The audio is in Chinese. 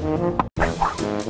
Mm-hmm.